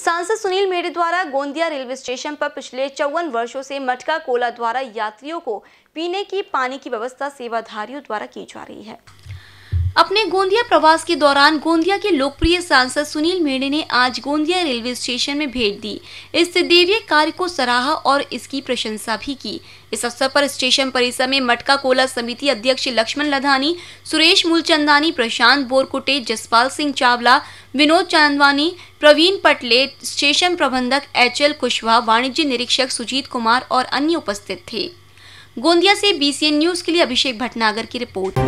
सांसद सुनील मेढ़े द्वारा गोंदिया रेलवे स्टेशन पर पिछले चौवन वर्षों से मटका कोला द्वारा यात्रियों को पीने की पानी की व्यवस्था सेवाधारियों द्वारा की जा रही है। अपने गोंदिया प्रवास के दौरान गोंदिया के लोकप्रिय सांसद सुनील मेढ़े ने आज गोंदिया रेलवे स्टेशन में भेंट दी। इस देवीय कार्य को सराहा और इसकी प्रशंसा भी की। इस अवसर पर स्टेशन परिसर में मटका कोला समिति अध्यक्ष लक्ष्मण लधानी, सुरेश मूलचंदानी, प्रशांत बोरकुटे, जसपाल सिंह चावला, विनोद चांदवानी, प्रवीण पटले, स्टेशन प्रबंधक एच एल कुशवाहा, वाणिज्य निरीक्षक सुजीत कुमार और अन्य उपस्थित थे। गोंदिया से बीसीएन न्यूज़ के लिए अभिषेक भटनागर की रिपोर्ट।